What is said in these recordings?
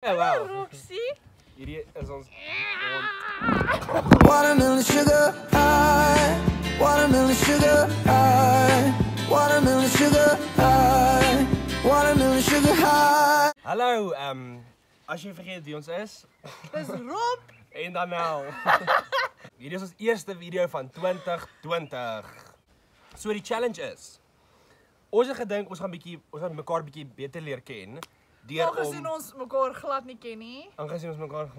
Ja, wow. Roxy. Hierdie is ons Watermelon sugar high. Watermelon sugar high. Watermelon sugar high. Watermelon sugar high. Hallo, ehm um, as jy vergeet wie ons is Dis Rob. en dan nou. Hierdie is ons eerste video van 2020. So die challenge is ons het gedink ons gaan bietjie ons gaan mekaar bietjie beter leer ken deur Aangesien om ons mekaar glad nie ken nie. aangesien ons mekaar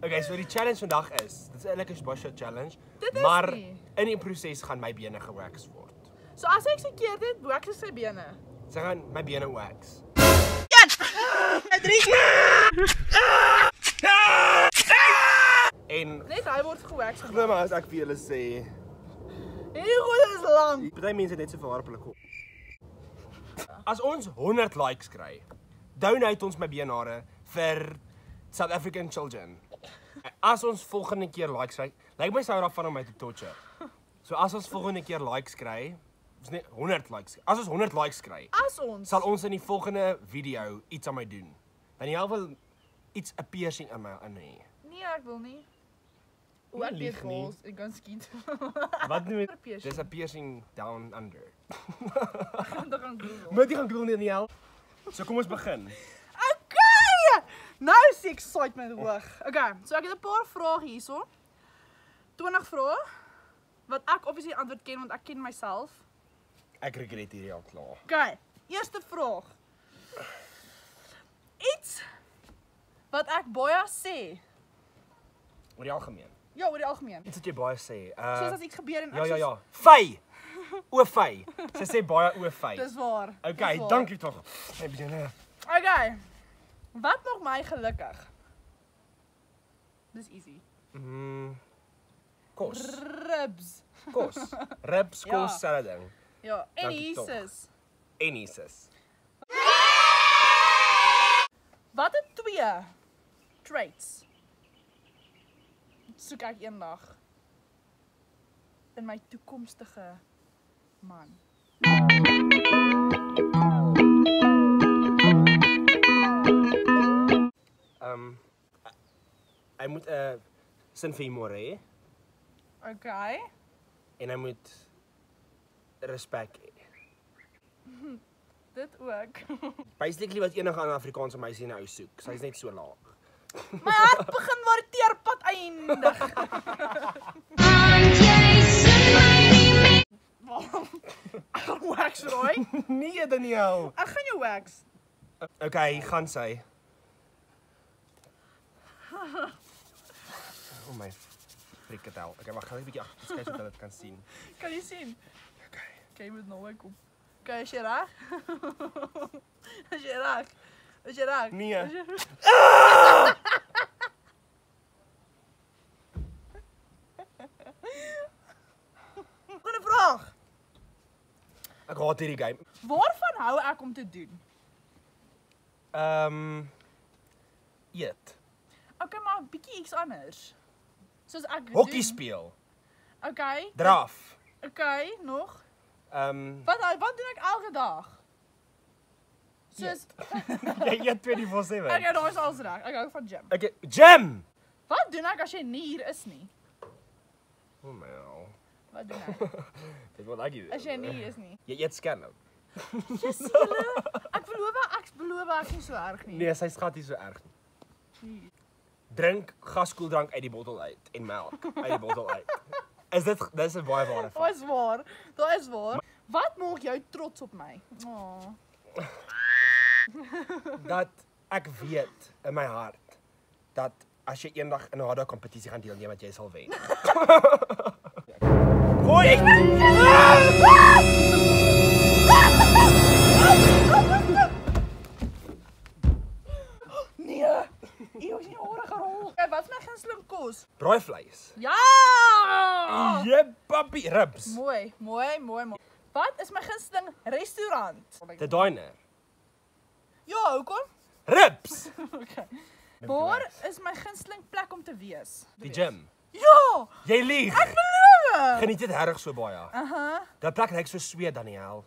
Okay, so die challenge vandag is, dit is eintlik 'n special challenge, Dit is maar nie. in die proses gaan my bene gewax word. So as ek seker dit, boek ek sy bene. Sy gaan my bene wax. En Net hy word gewax. glo maar as ek vir julle sê, Hierdie goeie is lank. party mense net so ver op hulle kop. As ons 100 likes kry, donate ons my beenhare vir South African children. As ons volgende keer likes kry, lyk my sou daarvan om my te torture. So as ons volgende keer likes kry, ons net 100 likes. As ons 100 likes kry, As ons sal ons in die volgende video iets aan my doen. Daniel wil iets 'n piercing in my in hê. Nee, ek wil nie. O, ek lieg weet nie. vols, ek kan skiet. Wat dit? piercing. Dis 'n piercing down under. Dan gaan Google. Moet jy gaan Google Daniel. So kom ons begin. Okay! Nou is die excitement hoog. Okay, so ek het 'n paar vrae hierso. 20 vrae wat ek obviously antwoord ken want ek ken myself. Ek regret hierdie al klaar. Okay, eerste vraag. Iets wat ek baie sê. Oor die algemeen. Ja, oor die algemeen. Iets wat jy baie sê. Soos Uh as iets gebeur en ek Ja ja soos- ja. Vy. O vy. Sy sê baie o vy. Dis waar. Okay, dis waar. dankie tog. Okay. Wat maak my gelukkig? Dis easy. Mm. Kos. Ribs. Kos. Ribs Ja. kos selfe ding. Ja, en. Jesus. En Jesus. Wat het twee traits? Soek ek eendag in my toekomstige man. Ehm um, hy moet 'n uh, sin vir humor hê Okay. en hy moet respek hê. Dit ook. Basically wat enige ander Afrikaanse meisie nou soek. Sy's net so laag. My hart begin waar teerpad eindig. Wax Roy. nee, Daniel. Ek gaan jou wax. Okay, gaan sy. Oh my frikatel. Okay, wag, gaan ek 'n bietjie agter kyk sodat hulle dit kan sien. Kan jy sien? Okay. Okay, jy moet nou my kom. Okay, is jy reg? Is jy reg? Is jy reg? Nee. Is jy- Volgende vraag. Ek haat hierdie game. Waarvan hou ek om te doen? Ehm um, eet. Okay, maar bietjie iets anders. Soos ek Hokkie doen. speel. Okay. Draf. Okay, nog. Ehm um, Wat wat doen ek elke dag? Soos jy eet 24/7. Okay, nou is alles reg. Ek hou van gym. Okay, gym. Wat doen ek as jy nie hier is nie? Oh my hell. Wat doen ek? Dit wil ek nie. As jy nie is nie. Jy eet skelm. Yes, julle. Ek beloof ek beloof ek is so erg nie. Nee, sy skat nie so erg nie. Drink gaskoeldrank uit die bottel uit en melk uit die bottel uit. Is dit dis 'n baie ware Dit feit. is waar. Dit is waar. Wat maak jou trots op my? Oh. dat ek weet in my hart dat as jy eendag in 'n harde kompetisie gaan deelneem dat jy sal wen. Gooi ek Nee. Eeu, is nie hare gerol. Wat is my gunsteling kos? braaivleis. Ja! Jep, papi ribs. Mooi, mooi, mooi, mooi. Wat is my gunsteling restaurant? The diner. Ja, hoekom? Ribs. Okay. Waar is my gunsteling plek om te wees? Die gym. Ja! Jy lieg. Beloof! Geniet dit reg so baie. Aha. Dat plek lyk so sweet Daniel.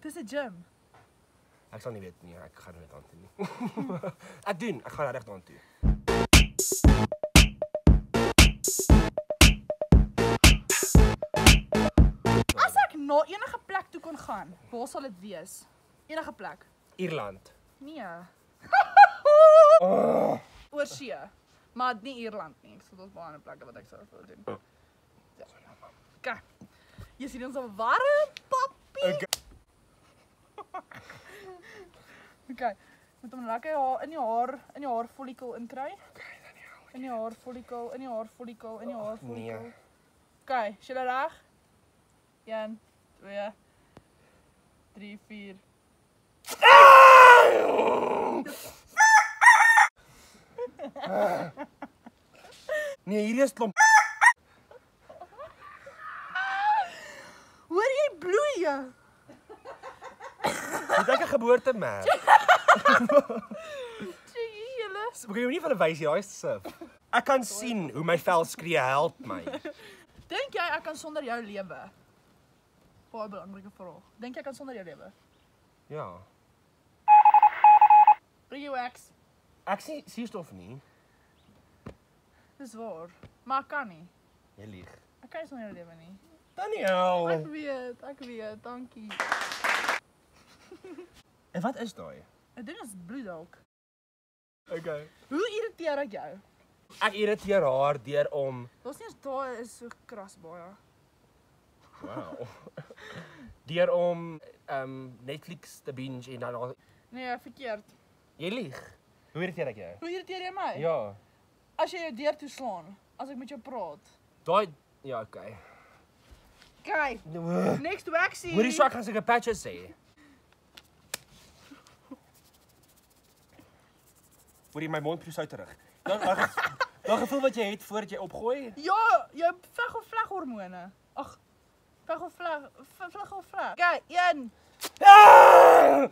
Dis 'n gym. Ek sal nie weet nie, ek gaan aan doen nie. ek doen, ek gaan reg daan toe. As ek na enige plek toe kon gaan, waar sal dit wees? Enige plek. Ierland. Nee. Oor see. Maar nie Ierland nie. Ek sal tot baie ander plekke wat ek sou wil doen. Ja. Kyk. Jy sien ons al warm papi. Okay. Okay. Moet hom lekker haar in die haar in die haar follikel inkry. Okay, dan In die haar follikel, in die haar follikel, in die haar follikel. Nee. Okay, is jy reg? 1 2 3 4 Nee, hier is klomp. Hoor jy bloei? Het ek 'n geboortemerk? Sê julle. Ek kan nie vir hulle wys hier, daai is sif. Ek kan sien hoe my vel skree, help my. Dink jy ek kan sonder jou lewe? Baie belangrike vraag. Dink jy ek kan sonder jou lewe? Ja. Rio X. Ek sien suurstof nie. Dis waar. Maar ek kan nie. Jy lieg. Ek kan nie sonder jou lewe nie. Daniel. Ek weet, ek weet. Dankie. En wat is daai? Ek dink dit is bloed dalk. Okay. Hoe irriteer ek jou? Ek irriteer haar deur om Daar's nie eens daai is so kras baie. wow. deur om um Netflix te binge en dan Nee, verkeerd. jy lieg. Hoe irriteer ek jou? Hoe irriteer jy my? Ja. As jy jou deur toe slaan, as ek met jou praat. Daai ja, okay. Kyk, Hoorie next waxie. so ek gaan seker patches sê. Hoorie my mond sou terug. Dan dan dan gevoel wat jy het voordat jy opgooi. Ja, jou veg of vleg hormone. Ag, veg of vleg, vleg of vleg. Kyk, 1. Ah!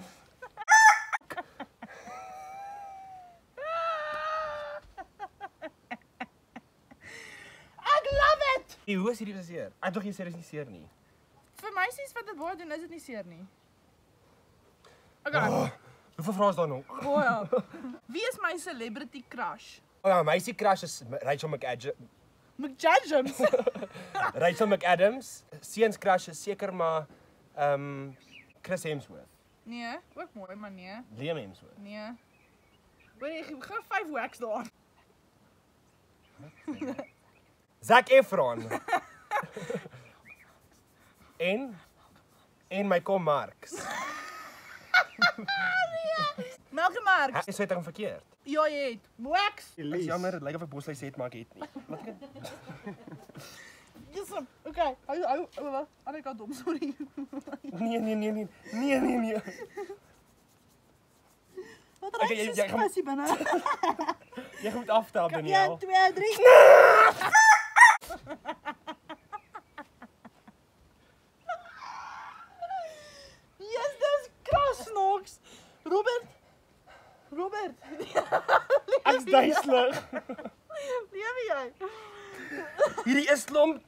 Nee, hoe is hierdie seer? Ek dink jy sê dis nie seer nie. Vir meisies wat dit baie doen, is dit nie seer nie. Okay. Oh, hoeveel vrae is daar nog? Baie. Wie is my celebrity crush? O ja, meisie crush is Rachel McAdams. McJudgems. Rachel McAdams. Seuns crush is seker maar ehm um, Chris Hemsworth. nee, ook mooi, maar nee. Liam Hemsworth. Nee. Hoor jy, gee gou 5 wax daar. Zac Efron. en en my kom Marx. Malcolm Marx. Ek sê dit hom verkeerd. Ja, jy het. Wax. Ek is jammer, dit lyk of ek boslys het, maar ek het nie. Laat ek dit. Dis hom. Okay. Hou hou hou wag. Ander kant om, sorry. Nee, nee, nee, nee. Nee, nee, nee. Wat Okay, raak jy- jy jy gaan- spasie binne? Jy moet aftel, 1 Daniel. 2 3. Yes, dis krasnoks. Robert. Robert. Ek's duiselig. Lewe jy? Hierdie is klomp.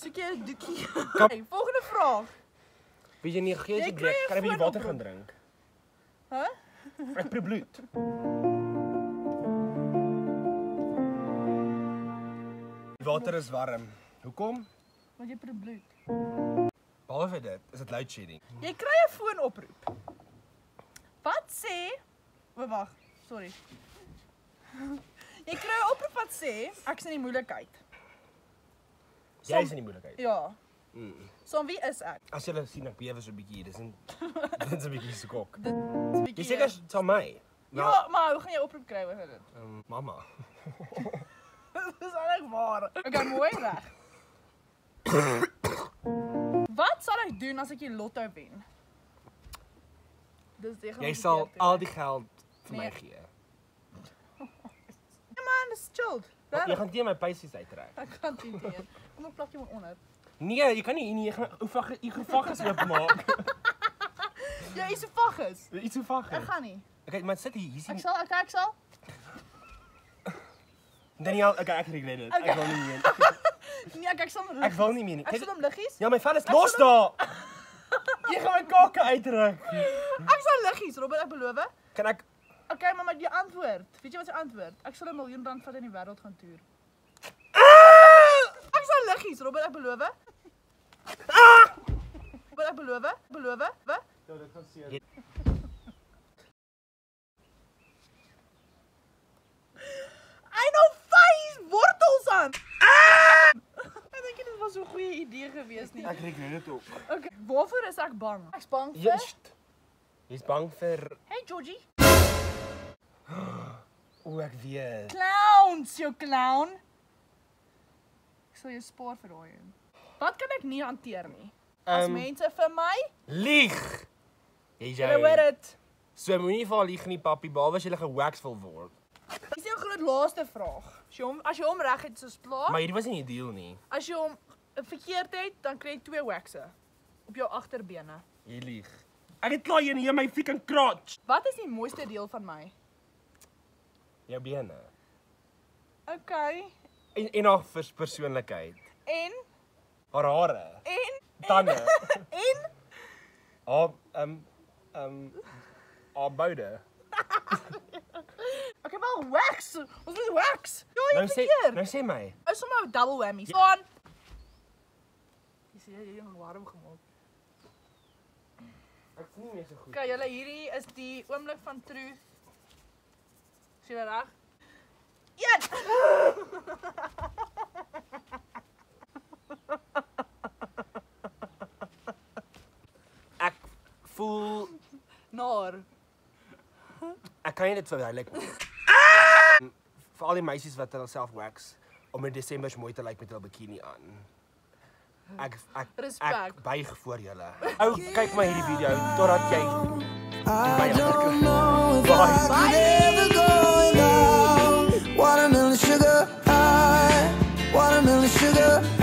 Soek jy 'n doekie? Okay, volgende vraag. Weet jy nie gee as Jy jy breek, kan ek 'n bietjie water gaan drink? Hæ? Ek proe bloed. Die water is warm. Hoekom? Want jy proe bloed. Behalwe dit, is dit load shedding. Jy kry 'n foonoproep. Wat sê? O, wag. Sorry. Jy kry 'n oproep wat sê ek's in die moeilikheid. Jy is in die moeilikheid. Ja. Mm. So wie is ek? As jy sien ek bewe so 'n bietjie, dis 'n dis 'n bietjie skok. Dit is Jy bietjie. seker sal my. Nou, Ja, maar hoe gaan jy oproep kry oor dit? um, mamma. Dis eintlik waar. Okay, mooi reg. Wat sal ek doen as ek die lotto wen? Dis definitief. Jy sal al die geld vir my Nee. gee. Ja man, dis chilled. Jy Regtig. gaan teen my pysies uittrek. Ek kan dit doen. Kom op plak jy maar onder. Nee, jy kan nie hier nie. Jy gaan oefag oefagus oopmaak. Jy is 'n vagus. Iets oefagus. Ek gaan nie. Okay, maar sit hier, hier Ek sien. sal ek ek sal. Daniel, okay, ek regret dit. Okay. Ek wil nie meer. Nee, ek ek sal hom Ek wil nie meer nie. Ek Kyk, sal hom liggies. ja, my vel is los daar. Jy gaan my kakke uitdruk. Ek sal liggies, Robert, ek beloof. Kan ek Okay, maar met die antwoord. Weet jy wat sy antwoord? Ek sal 'n miljoen rand vat in die wêreld gaan toer. Ek sal liggies, Robert, ek beloof. Robert, ek beloof. Beloof. Wat? Ja, dit gaan seer. Hy nou vyf wortels aan. Ek dink dit was so 'n goeie idee gewees nie. Ek regret dit ook. Okay, waarvoor is ek bang? Ek's bang vir Jy's Jy's bang vir Hey Georgie. o, ek weet. Clowns, jou clown. Ek sal jou spaar vir daai een. Wat kan ek nie hanteer nie? As Ehm, mense vir my, Lieg. Jy jy hoor dit. So moenie vir haar lieg nie, papi, behalwe as jy gewax wil word. Dis jou groot laaste vraag. As jy hom as jy hom reg het soos plaas, Maar hierdie was nie die deal nie. as jy hom verkeerd het, dan kry jy twee waxe op jou agterbene. Jy lieg. Ek het klaar hier in my freaking crotch. Wat is die mooiste deel van my? Jou bene. Okay. En en haar pers persoonlikheid. En Haar hare, en tande, en haar ehm ehm haar boude. Okay, wel wax. Ons moet wax. Ja, jy Nou sê nou sê my. Is sommer 'n double whammy. Staan. Jy sê jy het hom warm gemaak. Ek sien nie meer so goed. Okay, julle hierdie is die oomblik van truth. Sien jy reg? Een. Ek voel Naar. ek kan dit verduidelik nie. Vir al die meisies wat hulle self wax om in Desember mooi te lyk met hulle bikini aan. Ek ek Respek. ek buig voor julle. Ou, kyk maar hierdie video totdat jy I Bye. don't know if I Bye. could ever go down. Watermelon sugar high, watermelon sugar high.